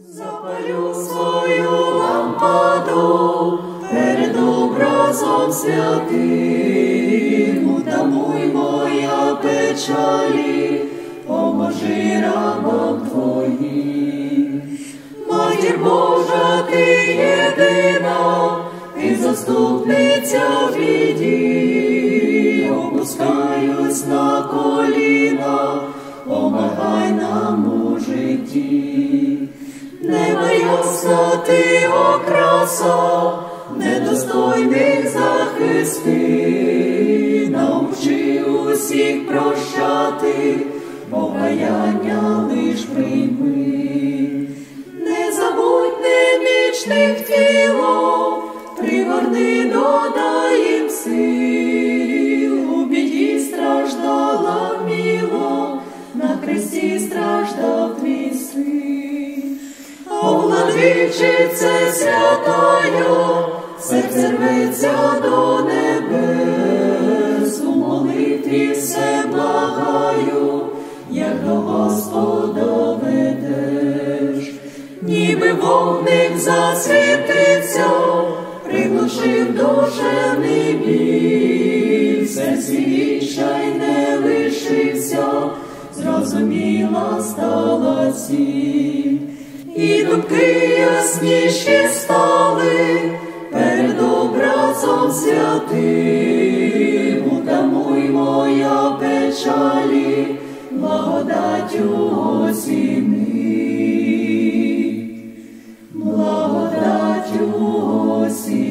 Запалю свою лампаду перед образом святим, утамуй моя печалі, поможи рабам твоїм. Матір Божа, ти єдина, ти заступниця в біді, опускаюсь на коліна, помагай нам. Не окраса, недостойних захисти, навчи усіх прощати, покаяння лиш прийми. Не забудь немічних тіло, пригорни додай їм сил, у біді страждала міло, на хресті страждав твій син. Владичице святая, серце рветься до небес, у молитві все благаю, як до Господа ведеш, ніби вогник засвітився, приглушив душевний біль, в серці відчай не лишився, зрозуміла стала ціль. І думки ясніші стали перед образом святим, утамуй моя печалі, благодаттю осіни, благодаттю осіни.